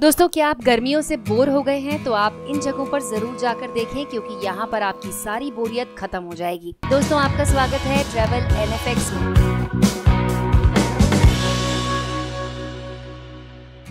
दोस्तों, क्या आप गर्मियों से बोर हो गए हैं? तो आप इन जगहों पर ज़रूर जाकर देखें, क्योंकि यहाँ पर आपकी सारी बोरियत खत्म हो जाएगी। दोस्तों, आपका स्वागत है ट्रेवल एनएफएक्स में।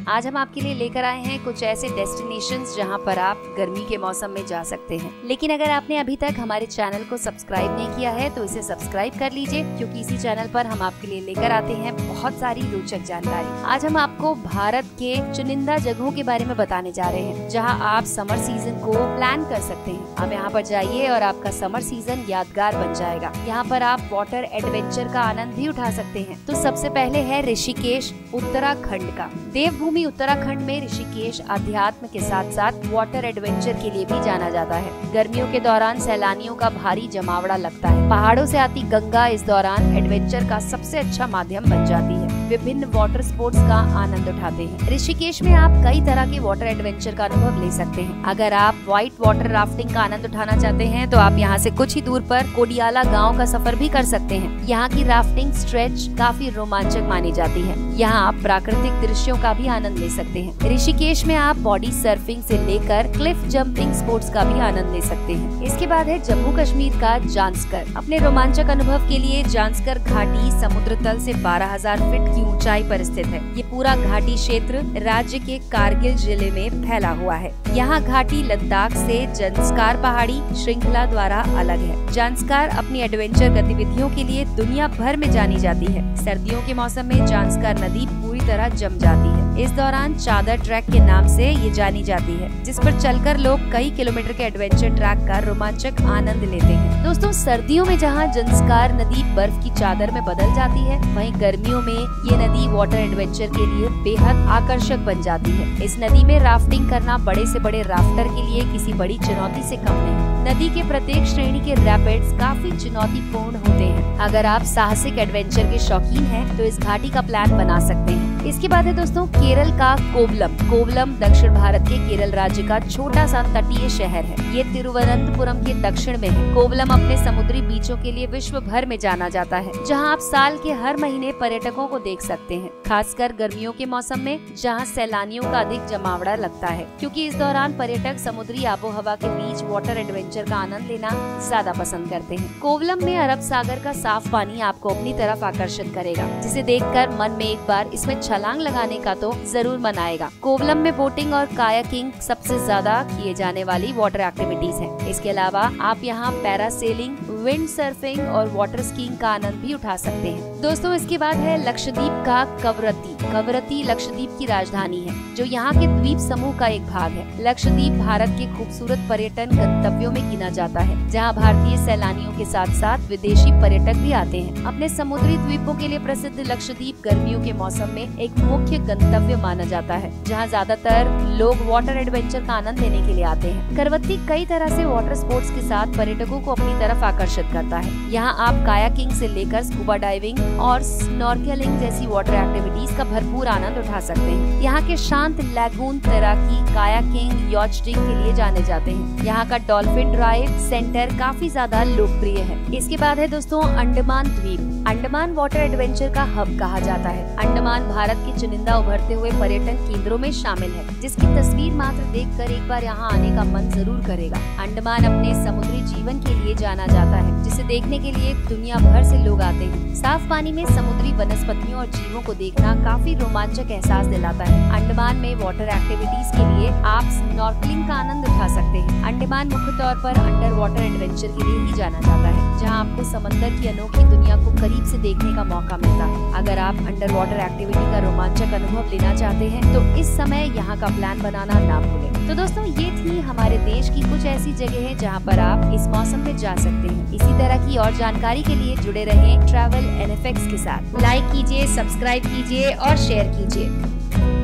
आज हम आपके लिए लेकर आए हैं कुछ ऐसे डेस्टिनेशन जहाँ पर आप गर्मी के मौसम में जा सकते हैं। लेकिन अगर आपने अभी तक हमारे चैनल को सब्सक्राइब नहीं किया है तो इसे सब्सक्राइब कर लीजिए, क्योंकि इसी चैनल पर हम आपके लिए लेकर आते हैं बहुत सारी रोचक जानकारी। आज हम आपको भारत के चुनिंदा जगहों के बारे में बताने जा रहे हैं, जहाँ आप समर सीज़न को प्लान कर सकते हैं। आप यहाँ पर जाइए और आपका समर सीज़न यादगार बन जाएगा। यहाँ पर आप वाटर एडवेंचर का आनंद भी उठा सकते हैं। तो सबसे पहले है ऋषिकेश, उत्तराखंड का। देवभूमि भूमि उत्तराखंड में ऋषिकेश अध्यात्म के साथ साथ वाटर एडवेंचर के लिए भी जाना जाता है। गर्मियों के दौरान सैलानियों का भारी जमावड़ा लगता है। पहाड़ों से आती गंगा इस दौरान एडवेंचर का सबसे अच्छा माध्यम बन जाती है। विभिन्न वाटर स्पोर्ट्स का आनंद उठाते हैं। ऋषिकेश में आप कई तरह के वाटर एडवेंचर का अनुभव ले सकते हैं। अगर आप व्हाइट वाटर राफ्टिंग का आनंद उठाना चाहते हैं तो आप यहाँ से कुछ ही दूर पर कोडियाला गाँव का सफ़र भी कर सकते हैं। यहाँ की राफ्टिंग स्ट्रेच काफ़ी रोमांचक मानी जाती है। यहाँ आप प्राकृतिक दृश्यों का भी आनंद ले सकते हैं। ऋषिकेश में आप बॉडी सर्फिंग से लेकर क्लिफ जंपिंग स्पोर्ट्स का भी आनंद ले सकते हैं। इसके बाद है जम्मू कश्मीर का जांसकर अपने रोमांचक अनुभव के लिए जांसकर घाटी समुद्र तल बारह हज़ार फीट की ऊंचाई पर स्थित है। ये पूरा घाटी क्षेत्र राज्य के कारगिल ज़िले में फैला हुआ है। यहाँ घाटी, लद्दाख से जंस्कार पहाड़ी, श्रृंखला द्वारा अलग है। जांस्कार अपनी एडवेंचर गतिविधियों के लिए दुनिया भर में जानी जाती है। सर्दियों के मौसम में जांस्कार नदी पूरी तरह जम जाती है। इस दौरान चादर ट्रैक के नाम से ये जानी जाती है, जिस पर चलकर लोग कई किलोमीटर के एडवेंचर ट्रैक का रोमांचक आनंद लेते हैं। दोस्तों, सर्दियों में जहाँ जंस्कार नदी बर्फ़ की चादर में बदल जाती है, वहीं गर्मियों में ये नदी वाटर एडवेंचर के लिए बेहद आकर्षक बन जाती है। इस नदी में राफ्टिंग करना बड़े से बड़े राफ्टर के लिए किसी बड़ी चुनौती से कम नहीं। नदी के प्रत्येक श्रेणी के रैपिड्स काफ़ी चुनौतीपूर्ण होते हैं। अगर आप साहसिक एडवेंचर के शौकीन हैं तो इस घाटी का प्लान बना सकते हैं। इसके बाद है दोस्तों केरल का कोवलम। कोवलम दक्षिण भारत के केरल राज्य का छोटा सा तटीय शहर है। ये तिरुवनंतपुरम के दक्षिण में है। कोवलम अपने समुद्री बीचों के लिए विश्व भर में जाना जाता है, जहाँ आप साल के हर महीने पर्यटकों को देख सकते हैं। खासकर गर्मियों के मौसम में, जहाँ सैलानियों का अधिक जमावड़ा लगता है, क्योंकि इस दौरान पर्यटक समुद्री आबो हवा के बीच वाटर एडवेंचर का आनंद लेना ज़्यादा पसंद करते हैं। कोवलम में अरब सागर का साफ़ पानी आपको अपनी तरफ़ आकर्षित करेगा, जिसे देखकर मन में एक बार इसमें छलांग लगाने का तो ज़रूर मनाएगा। कोवलम में बोटिंग और कायाकिंग सबसे ज़्यादा किए जाने वाली वाटर एक्टिविटीज़ है। इसके अलावा आप यहाँ पैरासेलिंग विंड सर्फिंग और वाटर स्कीइंग का आनंद भी उठा सकते हैं। दोस्तों, इसके बाद है लक्षद्वीप का कवरती कवरती लक्षद्वीप की राजधानी है, जो यहाँ के द्वीप समूह का एक भाग है। लक्षद्वीप भारत के खूबसूरत पर्यटन गंतव्यों में गिना जाता है, जहाँ भारतीय सैलानियों के साथ साथ विदेशी पर्यटक भी आते हैं। अपने समुद्री द्वीपों के लिए प्रसिद्ध लक्षद्वीप गर्मियों के मौसम में एक मुख्य गंतव्य माना जाता है, जहाँ ज़्यादातर लोग वाटर एडवेंचर का आनंद लेने के लिए आते हैं। करवत्ती कई तरह से वाटर स्पोर्ट्स के साथ पर्यटकों को अपनी तरफ़ आकर्षित करता है। यहाँ आप कायाकिंग से लेकर स्कूबा डाइविंग और स्नॉर्कलिंग जैसी वाटर एक्टिविटीज़ का भरपूर आनंद उठा सकते हैं। यहाँ के शांत लैगून तैराकी कायाकिंग यॉचिंग के लिए जाने जाते हैं। यहाँ का डॉल्फिन ड्राइव सेंटर काफ़ी ज़्यादा लोकप्रिय है। इसके बाद है दोस्तों, अंडमान द्वीप। अंडमान वाटर एडवेंचर का हब कहा जाता है। अंडमान भारत के चुनिंदा उभरते हुए पर्यटन केंद्रों में शामिल है, जिसकी तस्वीर मात्र देखकर एक बार यहाँ आने का मन ज़रूर करेगा। अंडमान अपने समुद्री जीवन के लिए जाना जाता है, जिसे देखने के लिए दुनिया भर से लोग आते हैं। साफ़ पानी में समुद्री वनस्पतियों और जीवों को देखना काफ़ी रोमांचक एहसास दिलाता है। अंडमान में वाटर एक्टिविटीज़ के लिए आप स्नॉर्कलिंग का आनंद उठा सकते हैं। अंडमान मुख्य तौर पर अंडर वाटर एडवेंचर के लिए ही जाना जाता है, जहाँ आपको समंदर की अनोखी दुनिया को करीब से देखने का मौका मिलता है। अगर आप अंडर वाटर एक्टिविटी का रोमांचक अनुभव लेना चाहते हैं तो इस समय यहाँ का प्लान बनाना ना भूलें। तो दोस्तों, ये थी हमारे देश की कुछ ऐसी जगह है जहाँ पर आप इस मौसम में जा सकते हैं। इसी तरह की और जानकारी के लिए जुड़े रहें ट्रैवल एन के साथ। लाइक कीजिए सब्सक्राइब कीजिए और शेयर कीजिए।